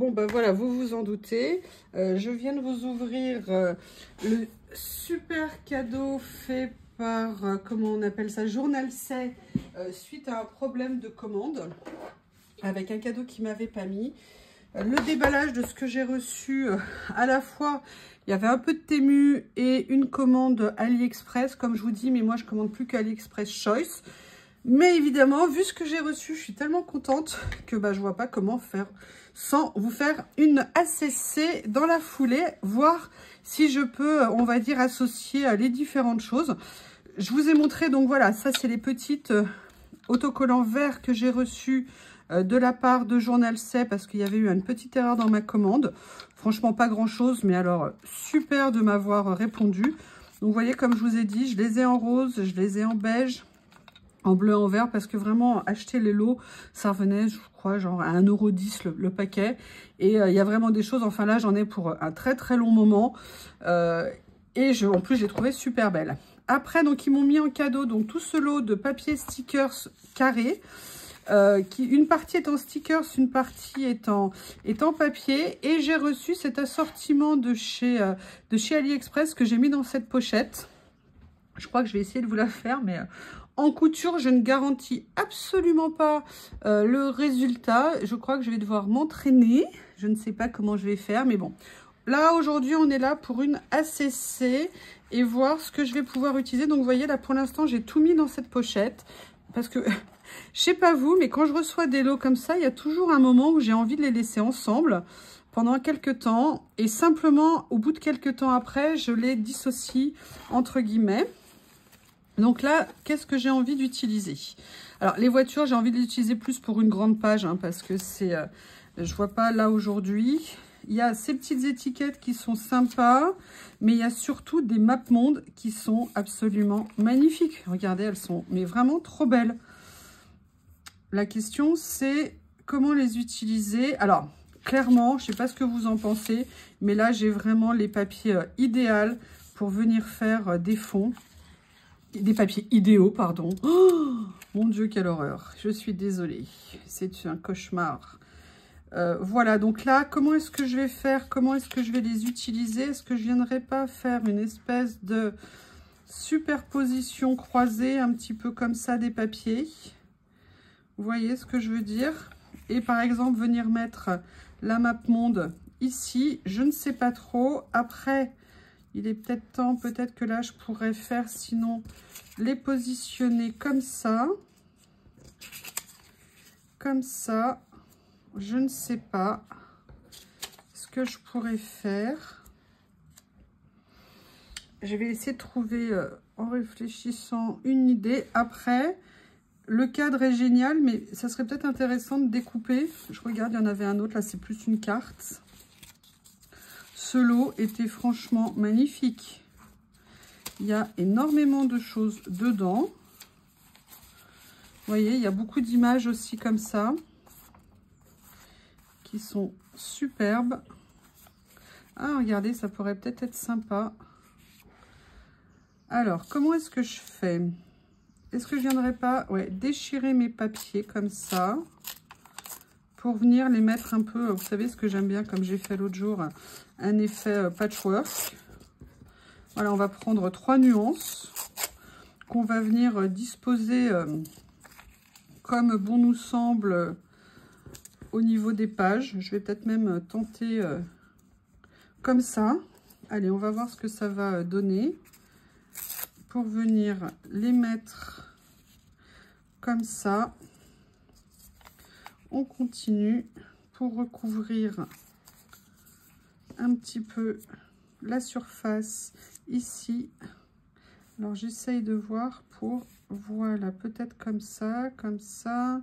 Bon, ben voilà, vous vous en doutez. Euh, je viens de vous ouvrir euh, le super cadeau fait par, euh, comment on appelle ça, Journal C, suite à un problème de commande, avec un cadeau qui m'avait pas mis. le déballage de ce que j'ai reçu, à la fois, il y avait un peu de Temu et une commande AliExpress, comme je vous dis, mais moi je commande plus qu'AliExpress Choice. Mais évidemment, vu ce que j'ai reçu, je suis tellement contente que bah, je vois pas comment faire sans vous faire une ACC dans la foulée, voir si je peux, on va dire, associer euh, les différentes choses. Je vous ai montré, donc voilà, ça c'est les petites euh, autocollants verts que j'ai reçus euh, de la part de Journal C parce qu'il y avait eu une petite erreur dans ma commande. Franchement, pas grand-chose, mais alors super de m'avoir répondu. Donc, vous voyez, comme je vous ai dit, je les ai en rose, je les ai en beige, en bleu, en vert, parce que vraiment, acheter les lots, ça revenait, je crois, genre à 1,10€ le, le paquet. Et euh, il y a vraiment des choses, enfin là, j'en ai pour un très très long moment. Euh, et je, en plus, j'ai trouvé super belle. Après, donc, ils m'ont mis en cadeau donc tout ce lot de papier stickers carré. Euh, qui, une partie est en stickers, une partie est en, est en papier. Et j'ai reçu cet assortiment de chez, de chez AliExpress que j'ai mis dans cette pochette. Je crois que je vais essayer de vous la faire, mais en couture, je ne garantis absolument pas euh, le résultat. Je crois que je vais devoir m'entraîner. Je ne sais pas comment je vais faire, mais bon. Là, aujourd'hui, on est là pour une ACC et voir ce que je vais pouvoir utiliser. Donc, vous voyez, là, pour l'instant, j'ai tout mis dans cette pochette parce que, je sais pas vous, mais quand je reçois des lots comme ça, il y a toujours un moment où j'ai envie de les laisser ensemble pendant quelques temps et simplement, au bout de quelques temps après, je les dissocie entre guillemets. Donc là, qu'est-ce que j'ai envie d'utiliser? Alors, les voitures, j'ai envie de les utiliser plus pour une grande page, hein, parce que c'est... Euh, je vois pas là aujourd'hui. Il y a ces petites étiquettes qui sont sympas, mais il y a surtout des map monde qui sont absolument magnifiques. Regardez, elles sont vraiment trop belles. La question, c'est comment les utiliser? Alors, clairement, je ne sais pas ce que vous en pensez, mais là, j'ai vraiment les papiers euh, idéaux pour venir faire euh, des fonds des papiers idéaux, pardon. Oh, mon Dieu, quelle horreur. Je suis désolée. C'est un cauchemar. Euh, voilà, donc là, comment est-ce que je vais faire? Comment est-ce que je vais les utiliser? Est-ce que je viendrai pas faire une espèce de superposition croisée, un petit peu comme ça, des papiers? Vous voyez ce que je veux dire? Et par exemple, venir mettre la map monde ici, je ne sais pas trop. Après, il est peut-être temps, peut-être que là, je pourrais faire, sinon, les positionner comme ça. Comme ça. Je ne sais pas ce que je pourrais faire. Je vais essayer de trouver, euh, en réfléchissant, une idée. Après, le cadre est génial, mais ça serait peut-être intéressant de découper. Je regarde, il y en avait un autre. Là, c'est plus une carte. Ce lot était franchement magnifique. Il y a énormément de choses dedans. Vous voyez, il y a beaucoup d'images aussi comme ça qui sont superbes. Ah, regardez, ça pourrait peut-être être sympa. Alors, comment est-ce que je fais? Est-ce que je viendrai pas ouais, déchirer mes papiers comme ça? Pour venir les mettre un peu, vous savez ce que j'aime bien comme j'ai fait l'autre jour, un effet euh, patchwork. Voilà, on va prendre trois nuances qu'on va venir euh, disposer euh, comme bon nous semble au niveau des pages. Je vais peut-être même tenter comme ça. Allez, on va voir ce que ça va donner pour venir les mettre comme ça on continue pour recouvrir un petit peu la surface ici. Alors j'essaye de voir pour, voilà, peut-être comme ça, comme ça,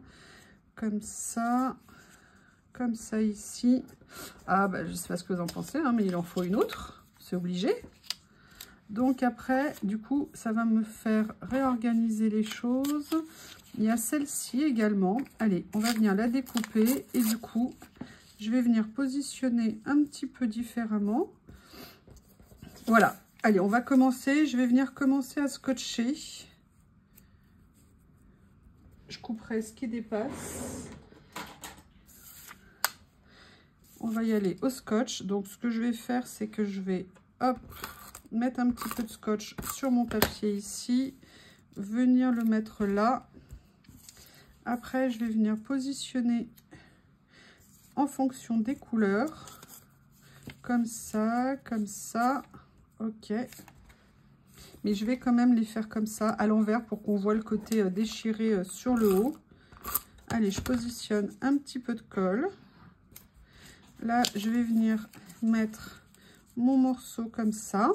comme ça, comme ça ici. Ah bah je sais pas ce que vous en pensez, hein, mais il en faut une autre, c'est obligé. Donc après, du coup, ça va me faire réorganiser les choses. Il y a celle-ci également. Allez, on va venir la découper et du coup, je vais venir positionner un petit peu différemment. Voilà. Allez, on va commencer. Je vais venir commencer à scotcher. Je couperai ce qui dépasse. on va y aller au scotch. Donc, ce que je vais faire, c'est que je vais, hop, mettre un petit peu de scotch sur mon papier ici, venir le mettre là. Après, je vais venir positionner en fonction des couleurs, comme ça, comme ça, ok. Mais je vais quand même les faire comme ça, à l'envers, pour qu'on voit le côté euh, déchiré euh, sur le haut. Allez, je positionne un petit peu de colle. Là, je vais venir mettre mon morceau comme ça.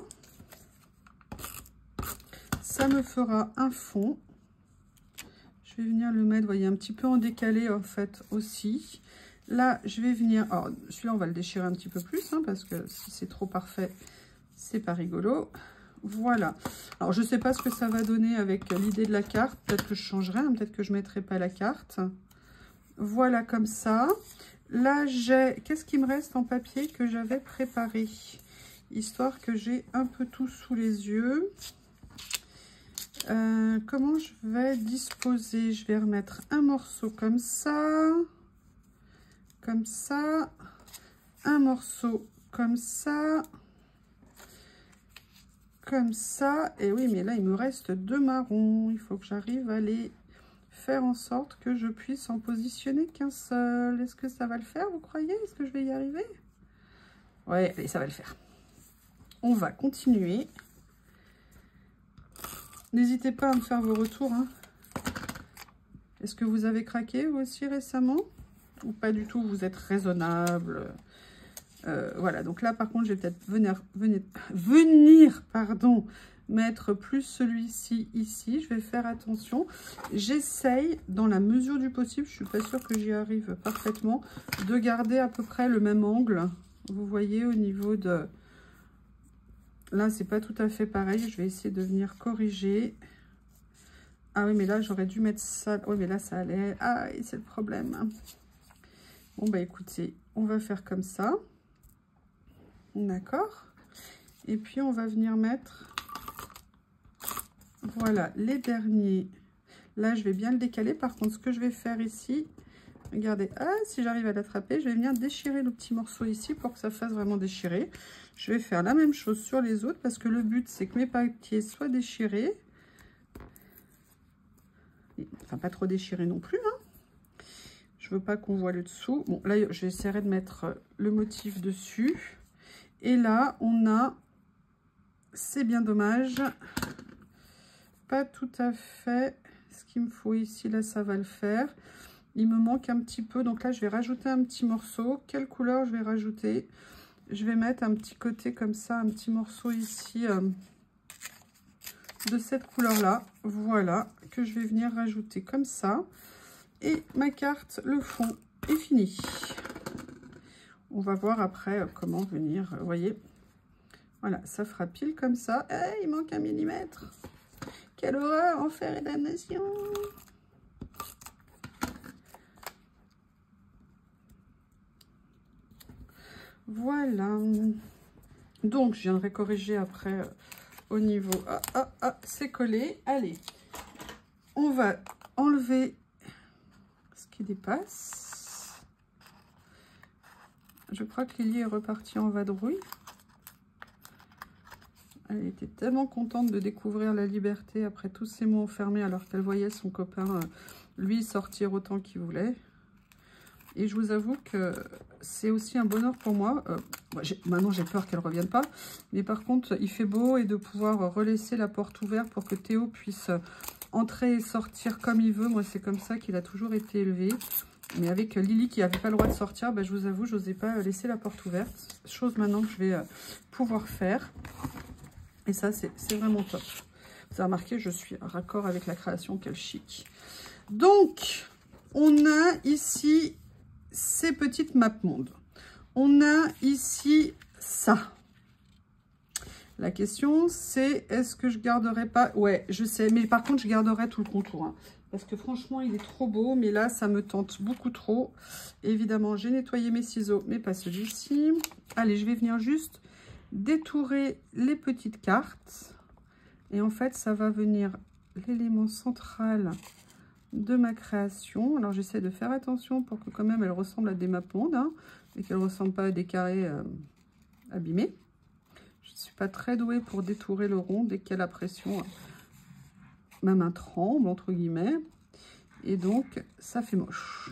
Ça me fera un fond. Je vais venir le mettre, voyez, un petit peu en décalé en fait aussi. Là, je vais venir... Alors, celui-là, on va le déchirer un petit peu plus, hein, parce que si c'est trop parfait, c'est pas rigolo. Voilà. Alors, je ne sais pas ce que ça va donner avec l'idée de la carte. Peut-être que je changerai, hein, peut-être que je ne mettrai pas la carte. Voilà, comme ça. Là, j'ai... Qu'est-ce qui me reste en papier que j'avais préparé? Histoire que j'ai un peu tout sous les yeux. Euh, comment je vais disposer? Je vais remettre un morceau comme ça. Comme ça. Un morceau comme ça. Comme ça. Et oui, mais là, il me reste deux marrons. Il faut que j'arrive à les faire en sorte que je puisse en positionner qu'un seul. Est-ce que ça va le faire, vous croyez? Est-ce que je vais y arriver? Ouais, ça va le faire. On va continuer. N'hésitez pas à me faire vos retours. Hein. Est-ce que vous avez craqué aussi récemment? Ou pas du tout, vous êtes raisonnable? Euh, Voilà, donc là par contre, je vais peut-être venir, venir, venir pardon, mettre plus celui-ci ici. Je vais faire attention. J'essaye, dans la mesure du possible, je suis pas sûre que j'y arrive parfaitement, de garder à peu près le même angle. Vous voyez au niveau de... Là, c'est pas tout à fait pareil. Je vais essayer de venir corriger. Ah oui, mais là, j'aurais dû mettre ça. Oui, mais là, ça allait. Ah, c'est le problème. Bon, bah écoutez, on va faire comme ça. D'accord Et puis, on va venir mettre voilà, les derniers. Là, je vais bien le décaler. Par contre, ce que je vais faire ici, regardez, ah, si j'arrive à l'attraper, je vais venir déchirer le petit morceau ici pour que ça fasse vraiment déchirer. Je vais faire la même chose sur les autres parce que le but, c'est que mes papiers soient déchirés. Enfin, pas trop déchirés non plus. Hein. Je veux pas qu'on voit le dessous. Bon, là, j'essaierai de mettre le motif dessus. Et là, on a, c'est bien dommage, pas tout à fait ce qu'il me faut ici. Là, ça va le faire. Il me manque un petit peu. Donc là, je vais rajouter un petit morceau. Quelle couleur je vais rajouter? Je vais mettre un petit côté comme ça, un petit morceau ici euh, de cette couleur-là. Voilà, que je vais venir rajouter comme ça. Et ma carte, le fond, est fini. On va voir après euh, comment venir, euh, vous voyez. Voilà, ça fera pile comme ça. Eh, il manque un millimètre. Quelle horreur, enfer et damnation Voilà. Donc, je viendrai corriger après euh, au niveau... Ah, ah, ah, c'est collé. Allez, on va enlever ce qui dépasse. Je crois que Lily est repartie en vadrouille. Elle était tellement contente de découvrir la liberté après tous ces mois enfermés alors qu'elle voyait son copain, euh, lui, sortir autant qu'il voulait. Et je vous avoue que c'est aussi un bonheur pour moi. Euh, maintenant, j'ai peur qu'elle ne revienne pas. Mais par contre, il fait beau et de pouvoir relaisser la porte ouverte pour que Théo puisse entrer et sortir comme il veut. Moi, c'est comme ça qu'il a toujours été élevé. Mais avec Lily qui n'avait pas le droit de sortir, bah, je vous avoue, je n'osais pas laisser la porte ouverte. Chose maintenant que je vais euh, pouvoir faire. Et ça, c'est vraiment top. Vous avez remarqué, je suis raccord avec la création, quel chic. Donc, on a ici ces petites maps monde. On a ici ça. La question, c'est est-ce que je garderai pas... Ouais, je sais, mais par contre, je garderai tout le contour. Hein. parce que franchement, il est trop beau, mais là, ça me tente beaucoup trop. Évidemment, j'ai nettoyé mes ciseaux, mais pas celui-ci. Allez, je vais venir juste détourer les petites cartes. Et en fait, ça va venir l'élément central de ma création. Alors, j'essaie de faire attention pour que quand même elle ressemble à des mapmondes. Hein. et qu'elle ne ressemble pas à des carrés euh, abîmés. Je ne suis pas très douée pour détourer le rond dès qu'il y a la pression. Ma main tremble, entre guillemets. Et donc, ça fait moche.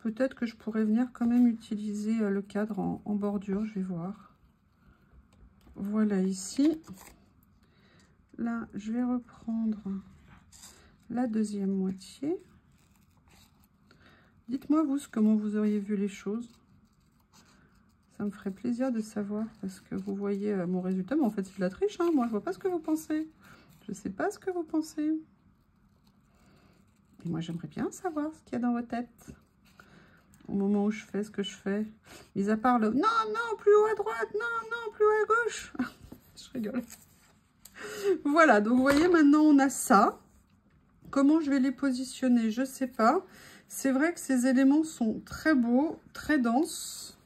Peut-être que je pourrais venir quand même utiliser euh, le cadre en, bordure, je vais voir. Voilà ici. Là, je vais reprendre la deuxième moitié. Dites-moi, vous, comment vous auriez vu les choses. Ça me ferait plaisir de savoir, parce que vous voyez euh, mon résultat. Mais en fait, c'est de la triche, hein. Moi, je vois pas ce que vous pensez. Je sais pas ce que vous pensez. Et moi, j'aimerais bien savoir ce qu'il y a dans vos têtes. Au moment où je fais ce que je fais. Mis à part le « Non, non, plus haut à droite, non, non, plus haut à gauche !» Je rigole. Voilà, donc vous voyez, maintenant, on a ça. Comment je vais les positionner Je sais pas. C'est vrai que ces éléments sont très beaux, très denses.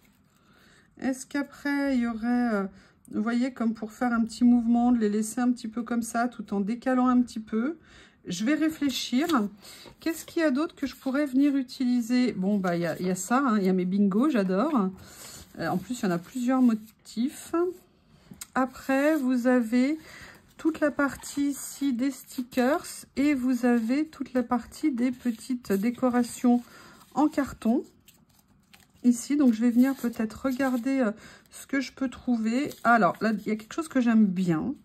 Est-ce qu'après, il y aurait, euh, vous voyez, comme pour faire un petit mouvement, de les laisser un petit peu comme ça, tout en décalant un petit peu Je vais réfléchir. Qu'est-ce qu'il y a d'autre que je pourrais venir utiliser? Bon, bah, il y a, ça, hein. il y a mes bingos, j'adore. Euh, en plus, il y en a plusieurs motifs. Après, vous avez toute la partie ici des stickers et vous avez toute la partie des petites décorations en carton ici. Donc, je vais venir peut-être regarder euh, ce que je peux trouver. Alors, là, il y a quelque chose que j'aime bien.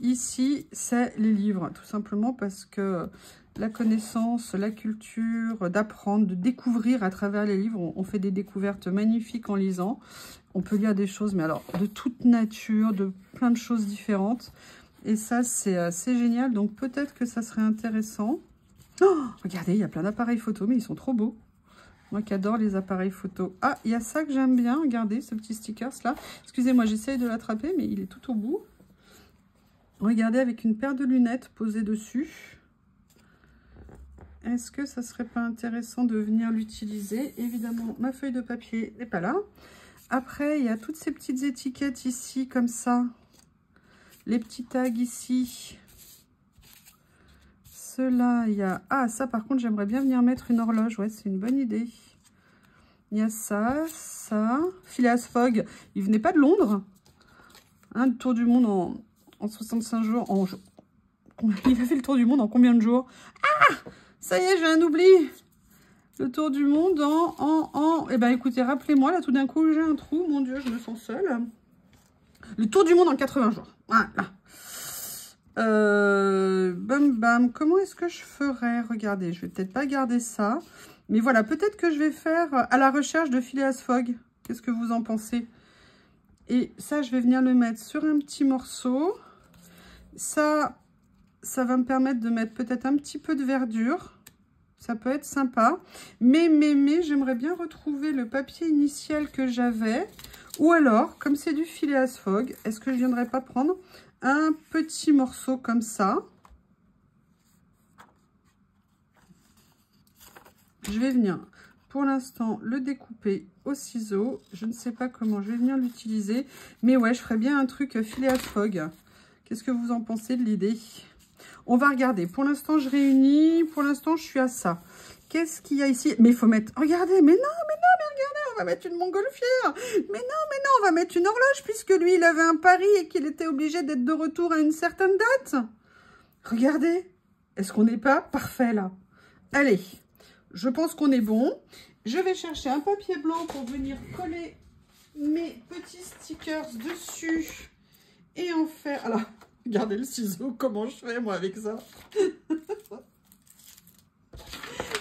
Ici, c'est les livres, tout simplement parce que la connaissance, la culture, d'apprendre, de découvrir à travers les livres. On fait des découvertes magnifiques en lisant. On peut lire des choses, mais alors de toute nature, de plein de choses différentes. Et ça, c'est assez génial. Donc, peut-être que ça serait intéressant. Oh, regardez, il y a plein d'appareils photo, mais ils sont trop beaux. Moi qui adore les appareils photo. Ah, il y a ça que j'aime bien. Regardez, ce petit stickers là. Excusez-moi, j'essaye de l'attraper, mais il est tout au bout. Regardez, avec une paire de lunettes posée dessus. Est-ce que ça serait pas intéressant de venir l'utiliser? Évidemment, ma feuille de papier n'est pas là. Après, il y a toutes ces petites étiquettes ici, comme ça les petits tags ici. Cela, il y a... Ah, ça, par contre, j'aimerais bien venir mettre une horloge. Ouais, c'est une bonne idée. Il y a ça, ça. Phileas Fogg, il venait pas de Londres. Hein, le tour du monde en, en 65 jours. En... Il a fait le tour du monde en combien de jours? Ah Ça y est, j'ai un oubli le tour du monde en... en, en... Eh ben, écoutez, rappelez-moi, là, tout d'un coup, j'ai un trou. Mon Dieu, je me sens seule. Le tour du monde en 80 jours. Voilà. Euh, bam bam. Comment est-ce que je ferais? Regardez, je vais peut-être pas garder ça. Mais voilà, peut-être que je vais faire à la recherche de Phileas Fogg. Qu'est-ce que vous en pensez? Et ça, je vais venir le mettre sur un petit morceau. Ça, ça va me permettre de mettre peut-être un petit peu de verdure. Ça peut être sympa. Mais, mais, mais, j'aimerais bien retrouver le papier initial que j'avais. Ou alors, comme c'est du Phileas Fogg, est-ce que je viendrais pas prendre un petit morceau comme ça? Je vais venir, pour l'instant, le découper au ciseau. Je ne sais pas comment je vais venir l'utiliser. Mais ouais, je ferais bien un truc Phileas Fogg. Qu'est-ce que vous en pensez de l'idée? On va regarder. Pour l'instant, je réunis. Pour l'instant, je suis à ça. Qu'est-ce qu'il y a ici? Mais il faut mettre... Regardez, mais non, mais non, on va mettre une montgolfière. Mais non, mais non, on va mettre une horloge puisque lui, il avait un pari et qu'il était obligé d'être de retour à une certaine date. Regardez. Est-ce qu'on n'est pas parfait là? Allez, je pense qu'on est bon. Je vais chercher un papier blanc pour venir coller mes petits stickers dessus et en faire... Alors, regardez le ciseau, comment je fais moi avec ça?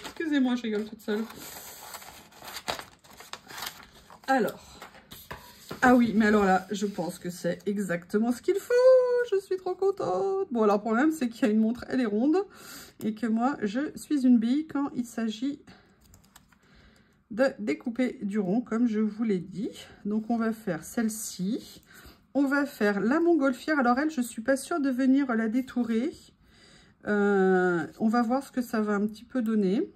Excusez-moi, je rigole toute seule. Alors. Ah oui, mais alors là, je pense que c'est exactement ce qu'il faut. Je suis trop contente. Bon, alors le problème, c'est qu'il y a une montre, elle est ronde. Et que moi, je suis une bille quand il s'agit de découper du rond, comme je vous l'ai dit. Donc, on va faire celle-ci. On va faire la montgolfière. Alors, elle, je suis pas sûre de venir la détourer. Euh, on va voir ce que ça va un petit peu donner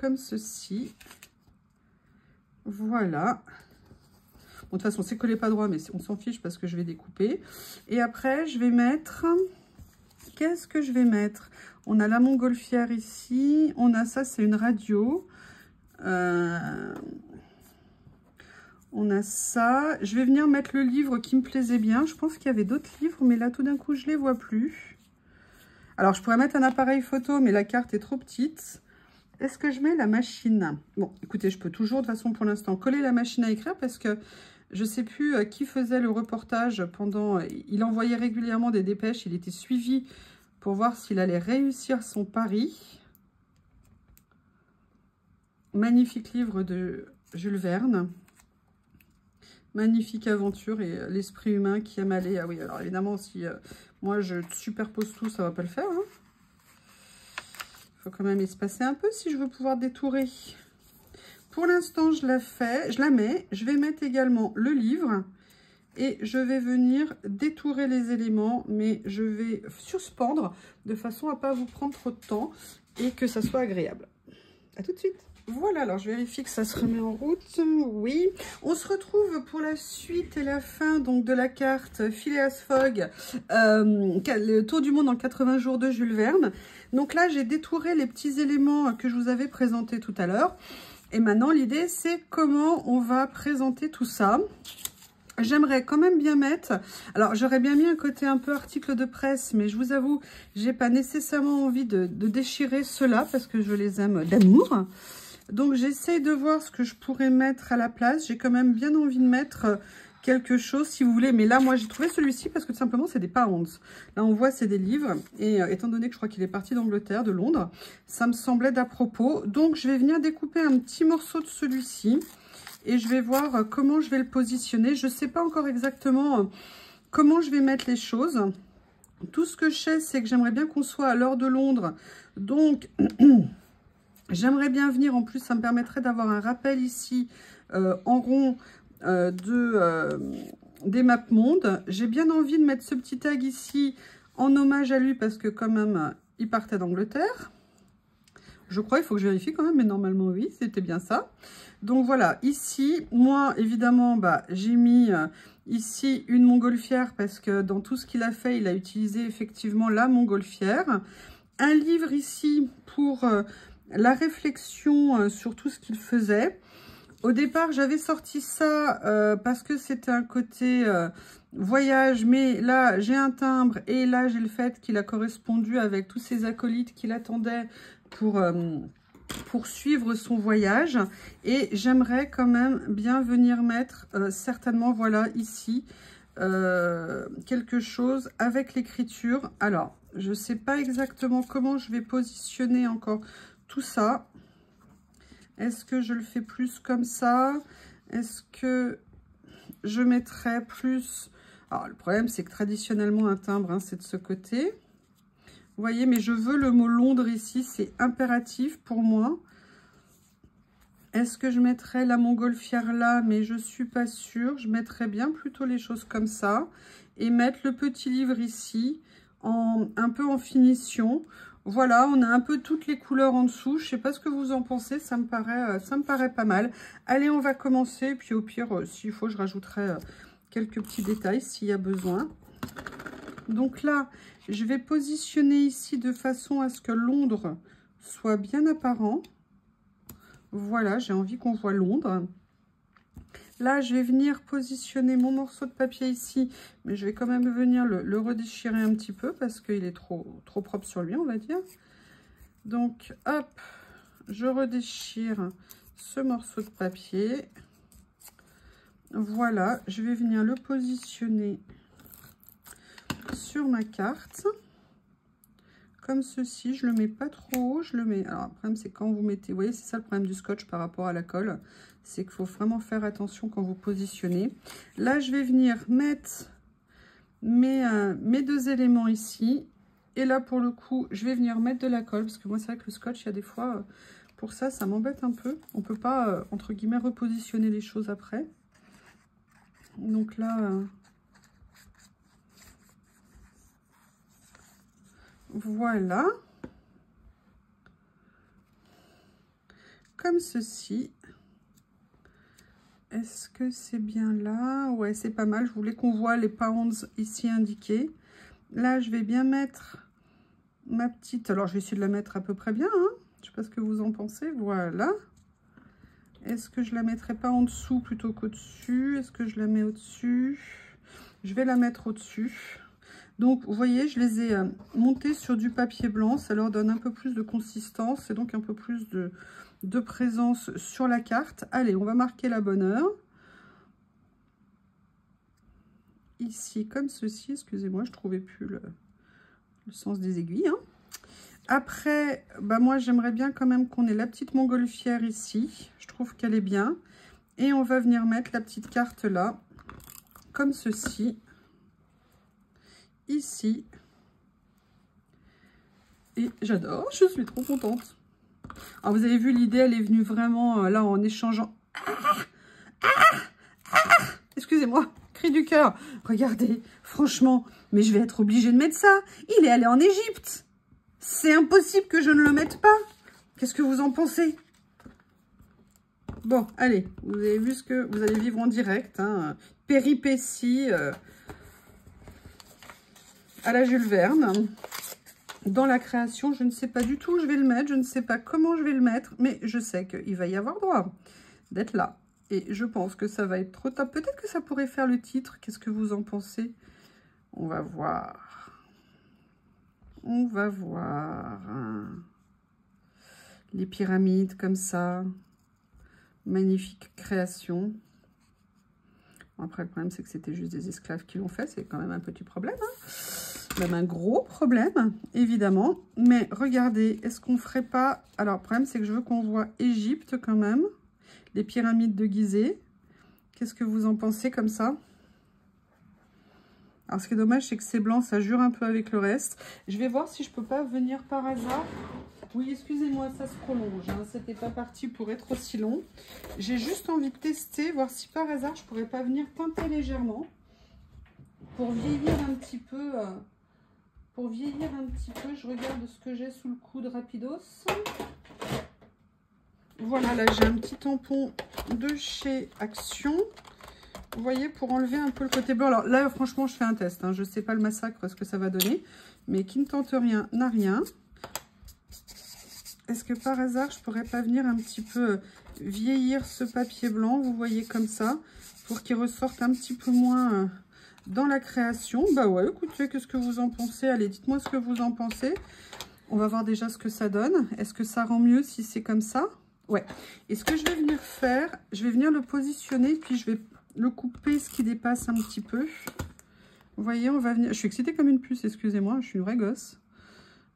comme ceci. Voilà. De toute façon, c'est collé pas droit, mais on s'en fiche parce que je vais découper. Et après, je vais mettre... qu'est-ce que je vais mettre? On a la montgolfière ici. On a ça, c'est une radio. Euh, on a ça. Je vais venir mettre le livre qui me plaisait bien. Je pense qu'il y avait d'autres livres, mais là, tout d'un coup, je ne les vois plus. Alors, je pourrais mettre un appareil photo, mais la carte est trop petite. Est-ce que je mets la machine? Bon, écoutez, je peux toujours, de toute façon, pour l'instant, coller la machine à écrire parce que je ne sais plus euh, qui faisait le reportage pendant... Il envoyait régulièrement des dépêches. Il était suivi pour voir s'il allait réussir son pari. Magnifique livre de Jules Verne. Magnifique aventure et euh, l'esprit humain qui aime aller. Ah oui, alors évidemment, si euh, moi je superpose tout, ça va pas le faire. Hein. Faut quand même espacer un peu si je veux pouvoir détourer. Pour l'instant, je la fais, je la mets. Je vais mettre également le livre et je vais venir détourer les éléments, mais je vais suspendre de façon à pas vous prendre trop de temps et que ça soit agréable. À tout de suite voilà, alors je vérifie que ça se remet en route. Oui, on se retrouve pour la suite et la fin donc de la carte Phileas Fogg, euh, le tour du monde en 80 jours de Jules Verne. Donc là, j'ai détouré les petits éléments que je vous avais présentés tout à l'heure. Et maintenant, l'idée, c'est comment on va présenter tout ça. J'aimerais quand même bien mettre, alors j'aurais bien mis un côté un peu article de presse, mais je vous avoue, j'ai pas nécessairement envie de, de déchirer cela parce que je les aime d'amour. Donc, j'essaie de voir ce que je pourrais mettre à la place. J'ai quand même bien envie de mettre quelque chose, si vous voulez. Mais là, moi, j'ai trouvé celui-ci parce que tout simplement, c'est des pounds. Là, on voit, c'est des livres. Et euh, étant donné que je crois qu'il est parti d'Angleterre, de Londres, ça me semblait d'à propos. Donc, je vais venir découper un petit morceau de celui-ci. Et je vais voir euh, comment je vais le positionner. Je ne sais pas encore exactement comment je vais mettre les choses. Tout ce que je sais, c'est que j'aimerais bien qu'on soit à l'heure de Londres. Donc... J'aimerais bien venir, en plus ça me permettrait d'avoir un rappel ici euh, en rond euh, de, euh, des maps monde. J'ai bien envie de mettre ce petit tag ici en hommage à lui parce que quand même il partait d'Angleterre. Je crois, il faut que je vérifie quand même, mais normalement oui, c'était bien ça. Donc voilà, ici, moi évidemment, bah, j'ai mis ici une montgolfière parce que dans tout ce qu'il a fait, il a utilisé effectivement la montgolfière. Un livre ici pour la réflexion euh, sur tout ce qu'il faisait. Au départ, j'avais sorti ça euh, parce que c'était un côté euh, voyage, mais là, j'ai un timbre et là, j'ai le fait qu'il a correspondu avec tous ses acolytes qu'il attendait pour, pour suivre son voyage. Et j'aimerais quand même bien venir mettre, certainement, voilà, ici, quelque chose avec l'écriture. Alors, je ne sais pas exactement comment je vais positionner encore tout ça. Est-ce que je le fais plus comme ça? Est-ce que je mettrais plus... Alors, le problème, c'est que traditionnellement, un timbre, hein, c'est de ce côté. Vous voyez, mais je veux le mot Londres ici, c'est impératif pour moi. Est-ce que je mettrais la montgolfière là? Mais je suis pas sûre. Je mettrais bien plutôt les choses comme ça. Et mettre le petit livre ici, en, un peu en finition. Voilà, on a un peu toutes les couleurs en dessous. Je ne sais pas ce que vous en pensez, ça me paraît, euh, ça me paraît pas mal. Allez, on va commencer. Puis au pire, euh, s'il faut, je rajouterai euh, quelques petits détails s'il y a besoin. Donc là, je vais positionner ici de façon à ce que Londres soit bien apparent. Voilà, j'ai envie qu'on voit Londres. Là, je vais venir positionner mon morceau de papier ici, mais je vais quand même venir le, redéchirer un petit peu parce qu'il est trop, trop propre sur lui, on va dire. Donc, hop, je redéchire ce morceau de papier. Voilà, je vais venir le positionner sur ma carte comme ceci. Je le mets pas trop haut, je le mets... Alors, le problème, c'est quand vous mettez... Vous voyez, c'est ça le problème du scotch par rapport à la colle. C'est qu'il faut vraiment faire attention quand vous positionnez. Là, je vais venir mettre mes, euh, mes deux éléments ici. Et là, pour le coup, je vais venir mettre de la colle. Parce que moi, c'est vrai que le scotch, il y a des fois... Euh, pour ça, ça m'embête un peu. On peut pas, euh, entre guillemets, repositionner les choses après. Donc là... Voilà. Comme ceci. Est-ce que c'est bien là? Ouais, c'est pas mal. Je voulais qu'on voit les pounds ici indiqués. Là, je vais bien mettre ma petite... Alors, je vais essayer de la mettre à peu près bien. Hein. Je sais pas ce que vous en pensez. Voilà. Est-ce que je la mettrai pas en dessous plutôt qu'au-dessus? Est-ce que je la mets au-dessus? Je vais la mettre au-dessus. Donc, vous voyez, je les ai euh, montés sur du papier blanc. Ça leur donne un peu plus de consistance et donc un peu plus de, présence sur la carte. Allez, on va marquer la bonne heure. Ici, comme ceci. Excusez-moi, je ne trouvais plus le, sens des aiguilles. Hein. Après, bah moi, j'aimerais bien quand même qu'on ait la petite montgolfière ici. Je trouve qu'elle est bien. Et on va venir mettre la petite carte là, comme ceci. Ici. Et j'adore, je suis trop contente. Alors, vous avez vu, l'idée, elle est venue vraiment euh, là en échangeant. Excusez-moi, cri du cœur. Regardez, franchement, mais je vais être obligée de mettre ça. Il est allé en Égypte. C'est impossible que je ne le mette pas. Qu'est-ce que vous en pensez? Bon, allez, vous avez vu ce que vous allez vivre en direct. Hein. Péripétie euh, à la Jules Verne. Dans la création, je ne sais pas du tout où je vais le mettre. Je ne sais pas comment je vais le mettre. Mais je sais qu'il va y avoir droit d'être là. Et je pense que ça va être trop top. Peut-être que ça pourrait faire le titre. Qu'est-ce que vous en pensez? On va voir. On va voir. Les pyramides comme ça. Magnifique création. après, le problème, c'est que c'était juste des esclaves qui l'ont fait. C'est quand même un petit problème. Hein. Un gros problème, évidemment. Mais regardez, est-ce qu'on ferait pas... Alors, le problème, c'est que je veux qu'on voit Égypte quand même. Les pyramides de Gizeh. Qu'est-ce que vous en pensez comme ça? Alors, ce qui est dommage, c'est que c'est blanc, ça jure un peu avec le reste. Je vais voir si je peux pas venir par hasard. Oui, excusez-moi, ça se prolonge. Hein. C'était pas parti pour être aussi long. J'ai juste envie de tester, voir si par hasard, je pourrais pas venir teinter légèrement. Pour vieillir un petit peu... Euh, pour vieillir un petit peu, je regarde ce que j'ai sous le coude rapidos. Voilà, là, j'ai un petit tampon de chez Action. Vous voyez, pour enlever un peu le côté blanc. Alors là, franchement, je fais un test. Hein. Je ne sais pas le massacre, ce que ça va donner. Mais qui ne tente rien, n'a rien. Est-ce que par hasard, je pourrais pas venir un petit peu vieillir ce papier blanc Vous voyez comme ça, pour qu'il ressorte un petit peu moins euh, dans la création. Bah ouais, écoutez, qu'est-ce que vous en pensez? Allez, dites-moi ce que vous en pensez. On va voir déjà ce que ça donne. Est-ce que ça rend mieux si c'est comme ça? Ouais. Et ce que je vais venir faire, je vais venir le positionner, puis je vais le couper ce qui dépasse un petit peu. Vous voyez, on va venir... Je suis excitée comme une puce, excusez-moi, je suis une vraie gosse.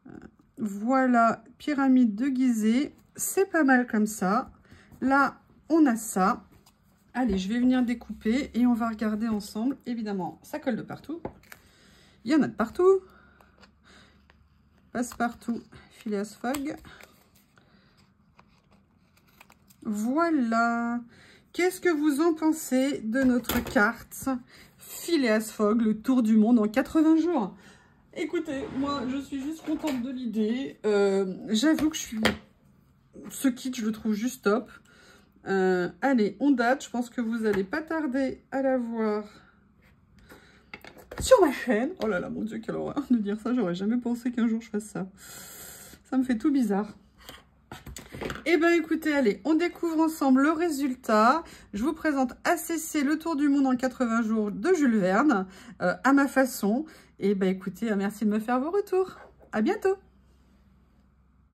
Euh, voilà, pyramide de Gizeh. C'est pas mal comme ça. Là, on a ça. Allez, je vais venir découper et on va regarder ensemble. Évidemment, ça colle de partout. Il y en a de partout. Passe-partout, Phileas Fogg. Voilà. Qu'est-ce que vous en pensez de notre carte Phileas Fogg, le tour du monde en 80 jours? Écoutez, moi, je suis juste contente de l'idée. Euh, j'avoue que je suis... Ce kit, je le trouve juste top. Euh, allez, on date. Je pense que vous allez pas tarder à la voir sur ma chaîne. Oh là là, mon Dieu, quelle horreur de dire ça. J'aurais jamais pensé qu'un jour je fasse ça. Ça me fait tout bizarre. Eh bien, écoutez, allez, on découvre ensemble le résultat. Je vous présente ACC, le tour du monde en 80 jours de Jules Verne, euh, à ma façon. Et eh bien, écoutez, merci de me faire vos retours. À bientôt